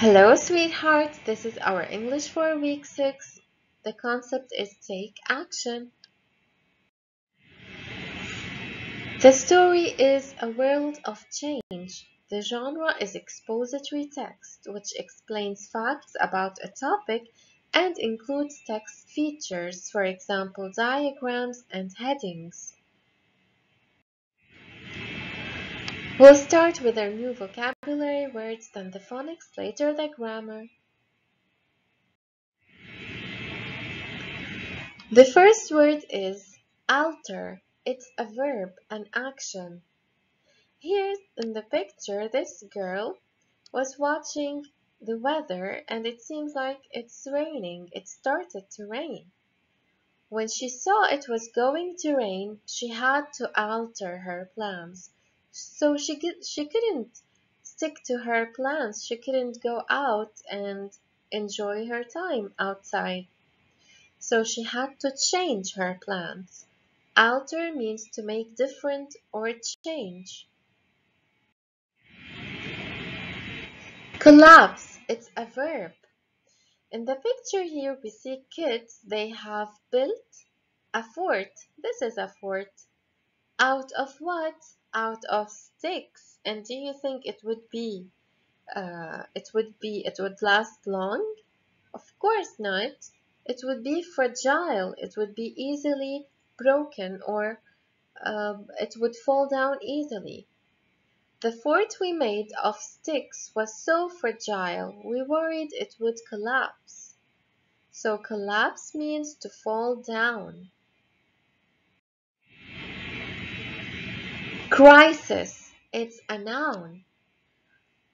Hello, sweetheart. This is our English for week 6. The concept is take action. The story is A World of Change. The genre is expository text, which explains facts about a topic and includes text features, for example, diagrams and headings. We'll start with our new vocabulary words, then the phonics, later the grammar. The first word is alter. It's a verb, an action. Here in the picture, this girl was watching the weather and it seems like it's raining. It started to rain. When she saw it was going to rain, she had to alter her plans. So she could, she couldn't stick to her plans. She couldn't go out and enjoy her time outside. So she had to change her plans. Alter means to make different or change. Collapse, it's a verb. In the picture here we see kids, they have built a fort. This is a fort. Out of what? out of sticks and do you think it would be uh, it would be it would last long? Of course not. It would be fragile. It would be easily broken or um, it would fall down easily. The fort we made of sticks was so fragile we worried it would collapse. So collapse means to fall down Crisis. It's a noun.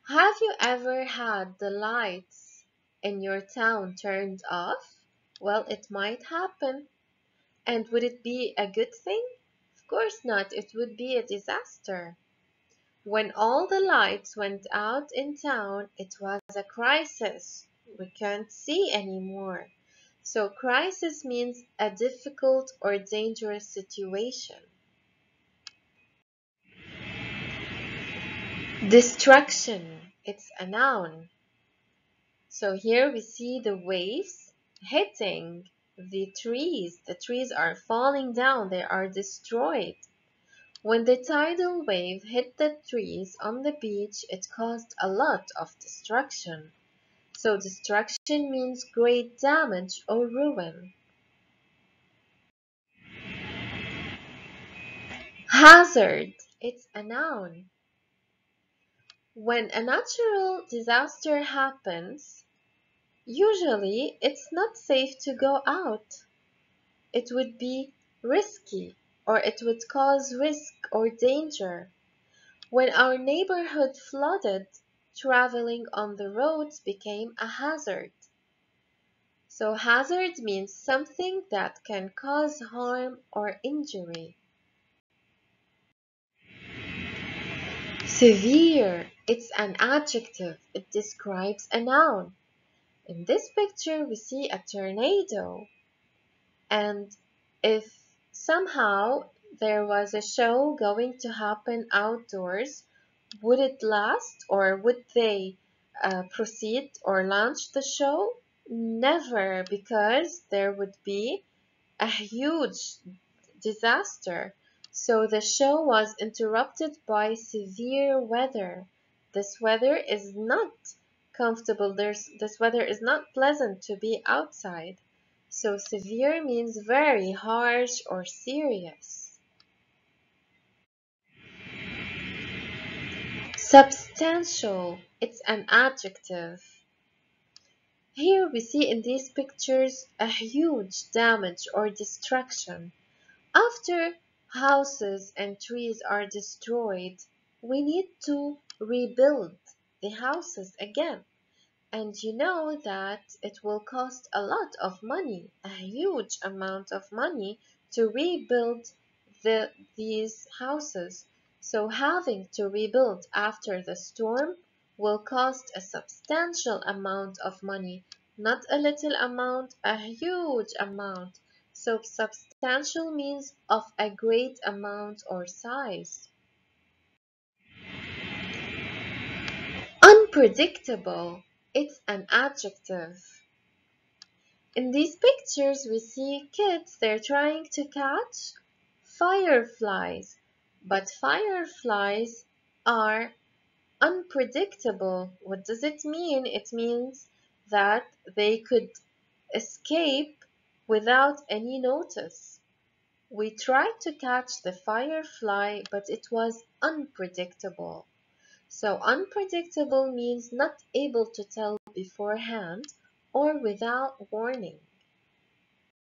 Have you ever had the lights in your town turned off? Well, it might happen. And would it be a good thing? Of course not. It would be a disaster. When all the lights went out in town, it was a crisis. We can't see anymore. So crisis means a difficult or dangerous situation. Destruction, it's a noun. So here we see the waves hitting the trees. The trees are falling down, they are destroyed. When the tidal wave hit the trees on the beach, it caused a lot of destruction. So destruction means great damage or ruin. Hazard, it's a noun. When a natural disaster happens, usually it's not safe to go out. It would be risky or it would cause risk or danger. When our neighborhood flooded, traveling on the roads became a hazard. So hazard means something that can cause harm or injury. Severe, it's an adjective. It describes a noun. In this picture, we see a tornado. And if somehow there was a show going to happen outdoors, would it last or would they uh, proceed or launch the show? Never, because there would be a huge disaster. So the show was interrupted by severe weather. This weather is not comfortable. There's, this weather is not pleasant to be outside. So severe means very harsh or serious. Substantial. It's an adjective. Here we see in these pictures a huge damage or destruction. After houses and trees are destroyed, we need to rebuild the houses again. And you know that it will cost a lot of money, a huge amount of money to rebuild the, these houses. So having to rebuild after the storm will cost a substantial amount of money, not a little amount, a huge amount. So substantial means of a great amount or size. Unpredictable. it's an adjective. In these pictures, we see kids, they're trying to catch fireflies, but fireflies are unpredictable. What does it mean? It means that they could escape without any notice. We tried to catch the firefly, but it was unpredictable. So unpredictable means not able to tell beforehand or without warning.